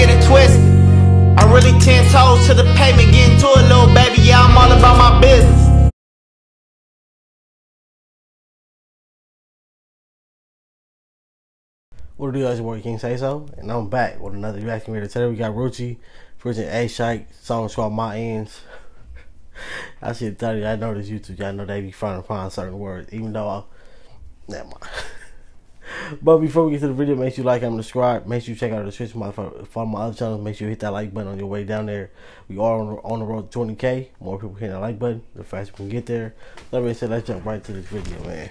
get it twisted. I really ten toes to the pavement, getting to it, little baby. Yeah, I'm all about my business. What do you guys work? King say so? And I'm back with another reaction video. Today we got Rucci, Virgin AzChike, song called My Ends. I should tell you, I know this YouTube, y'all know they be trying to find certain words, even though I never mind. but before we get to the video, make sure you like and subscribe. Make sure you check out the description my follow my other channels. Make sure you hit that like button on your way down there. We are on, on the road to 20k. More people hit that like button, the faster we can get there. Let me say, let's jump right to this video, man.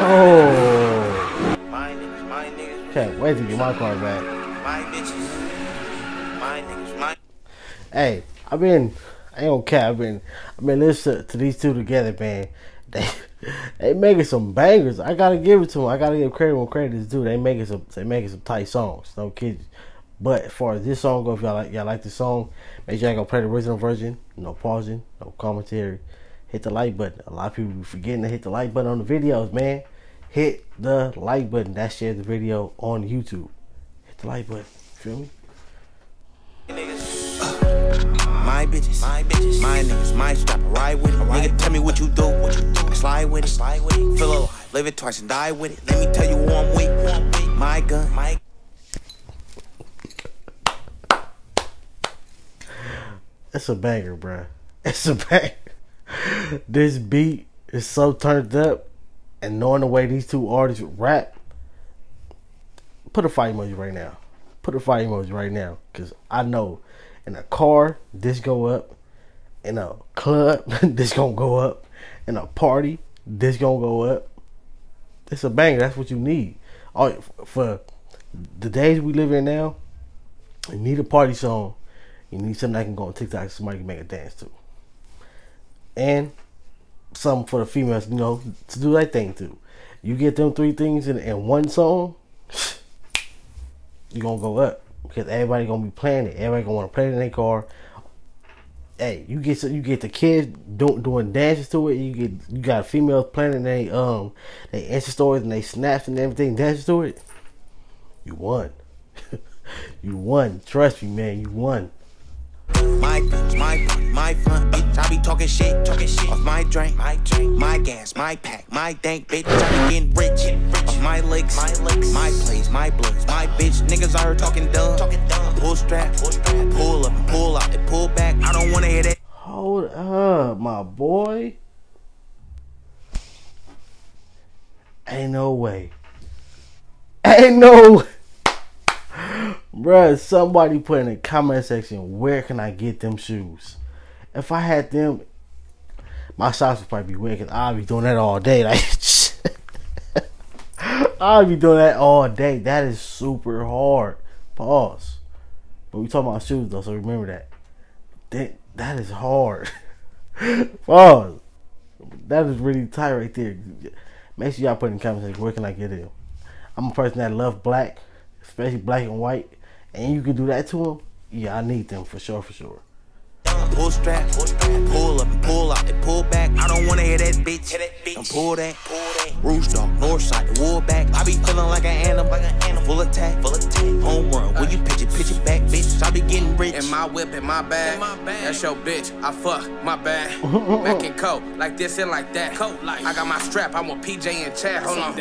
Oh. My niggas, my niggas. Can't wait to get my car back. My bitches. My niggas, my. Hey, I've been, I gonna cap, I mean, I've been listening to, these two together, man. They, they making some bangers. I gotta give it to them. I gotta give credit when credit is due. They making some, they making some tight songs. No kidding. But as far as this song goes, if y'all like, y'all like the song, make sure y'all go play the original version. No pausing, no commentary. Hit the like button. A lot of people be forgetting to hit the like button on the videos, man. Hit the like button. That shares the video on YouTube. Hit the like button. Feel me? My bitches, my bitches, my niggas, my strap, ride with it. Nigga, tell me what you do, what you do. Slide with it, slide with it. Feel alive, live it twice and die with it. Let me tell you who I'm with, who I'm with. My gun, my. It's a banger, bruh. It's a banger. This beat is so turned up, and knowing the way these two artists rap, put a fire emoji right now. Put a fire emoji right now, cause I know in a car this go up, in a club this gonna go up, in a party this gonna go up. It's a banger. That's what you need. Oh, All for the days we live in now. You need a party song. You need something that can go on TikTok. Somebody can make a dance to and some for the females, you know, to do that thing too. You get them three things in, in one song, you're gonna go up because everybody gonna be playing it. Everybody gonna want to play it in their car. Hey, you get you get the kids doing doing dances to it. You get you got females playing it. they um they Insta stories and they snaps and everything dances to it. You won. you won. Trust me, man. You won. My my my fun, bitch. I be talking shit, talking shit off my drink, my drink, my gas, my pack, my dank, bitch. I be getting rich, rich off my licks, my licks, my plays, my bloods, my bitch. Niggas are talking strap, pull up, pull out, and pull back. I don't wanna hear that. Hold up, my boy. Ain't no way. Ain't no. Bruh, somebody put in the comment section, where can I get them shoes? If I had them, my socks would probably be wet because I'll be doing that all day. Like, I'll be doing that all day. That is super hard. Pause. But we talking about shoes though, so remember that. That, that is hard. Pause. That is really tight right there. Make sure y'all put in the comment section, where can I get them? I'm a person that love black, especially black and white and you can do that to them, yeah, I need them for sure, for sure. Pull strap, pull up, pull out, and pull back. I don't wanna hear that bitch. Hit that bitch. Don't pull that, pull that. Roost dog, north side, the wool back. I be feeling like an animal, like an animal. Full attack, full attack. Home run, my whip, in my bag. In my. That's your bitch. I fuck my bag. Making coat like this and like that. Coat like. I got my strap. I'm with PJ and Chad. Hold on.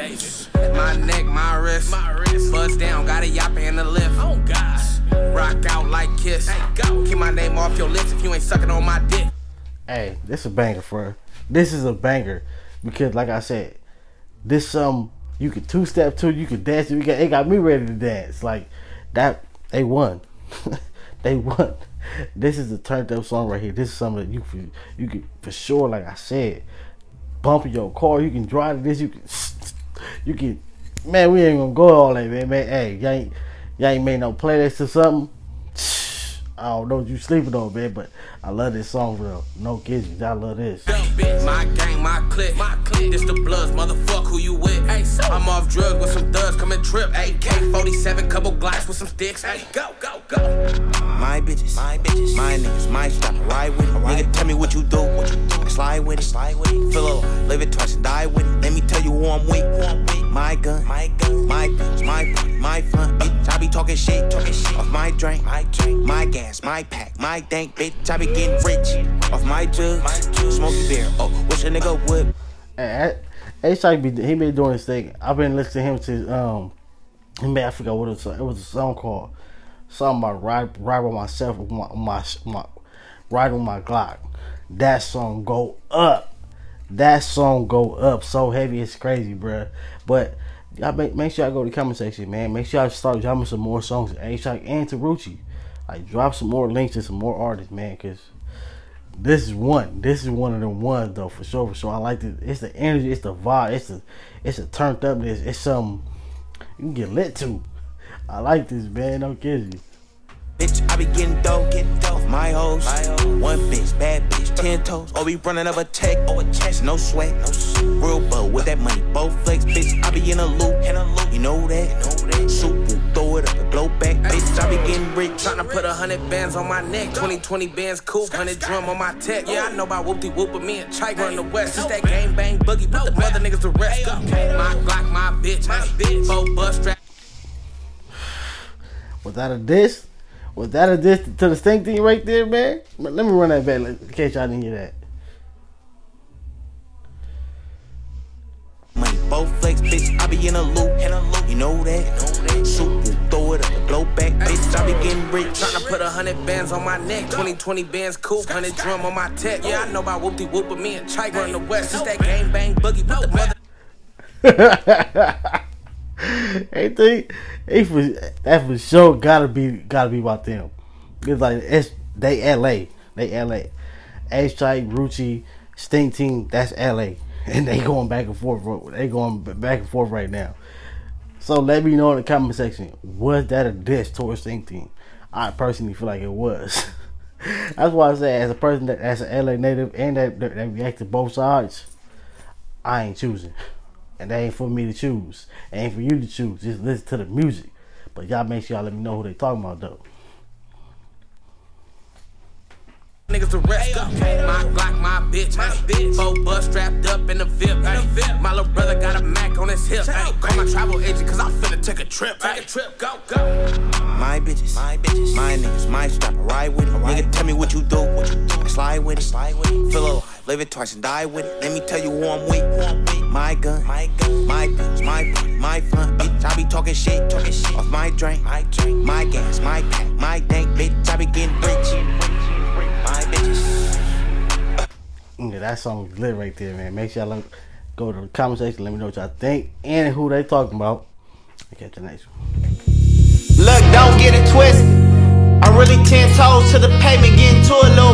My neck, my wrist, my wrist. Buzz down, got a yappa in the lift. Oh God. Rock out like Kiss. Hey, go. Keep my name off your list if you ain't sucking on my dick. Hey, this is a banger for this is a banger because like I said, this um you could two step to, you could dance. You got it got me ready to dance like that. They won. they won. This is a turned up song right here. This is something that you can you can for sure. Like I said, bump your car. You can drive this. You can you can. Man, we ain't gonna go all that, man. Man, hey, you ain't y'all ain't made no playlist or something. I don't know what you sleeping on, man, but I love this song, real. No kidding, I love this. My gang, my clique, my clique. This the bloods, motherfuck who you with. Hey, so I'm off drugs with some thugs, coming trip. AK 47, couple glocks with some sticks. Hey, go, go, go. My bitches, my bitches, my niggas, my stop, ride with it. Nigga, tell me what you do, what you do. Slide with it, slide with it. Feel alive, live it twice and die with it. Let me tell you who I'm with, who I'm with. my gun, my gun, my bills, my party, my fun, bitch. I be talking shit, talking shit. Off my drink, my drink, my gas, my pack, my dank, bitch. I be getting rich. Off my jug, my jug. Smoky beer, oh, wish a nigga would. Hey, H I be he been doing his thing. I've been listening to him to um he made I forgot what it? Was. It was a song called something about ride ride with myself with my my, my ride with my Glock. That song go up. That song go up so heavy it's crazy, bruh. But y'all make, make sure y'all go to the comment section, man. Make sure y'all start dropping some more songs to and to Rucci. Like drop some more links to some more artists, man, cause this is one. This is one of the ones though, for sure, for sure. I like it. It's the energy, it's the vibe, it's the it's a turned upness, it's some you can get lit to. I like this, man. Don't kid you. Bitch, I be getting dope, getting dope. My hoes, one bitch, bad bitch, ten toes. Or we running up a check, or a chest, no sweat, no sweat. Real bow with that money, both flex, bitch. I be in a loop, in a loop. You know that, you know that. Soup, throw it up and blow back, bitch. I be getting rich. Tryna put a hundred bands on my neck, 20, 20 bands coupe, hundred drum on my tech. Yeah, I know about whoop de whoop, but me and Chike run the west. It's that gang bang boogie, put the mother niggas to rest. My Glock, my bitch, my bitch, four bus strap. Was that a diss? Was that a diss to the Stinc Team right there, man? Let me run that back in case y'all didn't hear that. Money, both flex, bitch. I be in a loop, in a loop. You know that, you know throw it up and blow back, bitch. I be getting rich. Tryna put a hundred bands on my neck, 20, 20 bands coupe, hundred drum on my tech. Yeah, I know about whoop de whoop, but me and Chike run the west. It's that gang bang boogie, put the mother. Hey, think he for that for sure gotta be gotta be about them. It's like it's they L.A. They L.A. H type Rucci Stinc Team. That's L.A. And they going back and forth. They going back and forth right now. So let me know in the comment section. Was that a diss towards Stinc Team? I personally feel like it was. That's why I say as a person that as an LA native and that that, that react to both sides, I ain't choosing. And that ain't for me to choose. It ain't for you to choose. Just listen to the music. But y'all make sure y'all let me know who they talking about though. Niggas the rest My Glock, my bitch, my bitch. Four bus strapped up in the VIP. Ay. My little brother got a Mac on his hip. Ay. Call my travel agent cause I'm finna take a trip. Take a trip, go, go. My bitches, my bitches, my niggas, my strap, ride with it. Nigga, tell me what you do, what you do. I slide with it, slide with it. Feel alive, live it twice and die with it. Let me tell you who I'm with, who I'm. My gun, my gun, my bills, my party, my fun, bitch. I be talking shit, talking shit off my drink, my drink, my gas, my pack, my dank, bitch. I be getting rich. My bitches. Yeah, that song is lit right there, man. Make sure y'all go to the comment section. Let me know what y'all think and who they talking about. I'll catch the next one. Look, don't get it twisted. I'm really ten toes to the pavement, getting to a little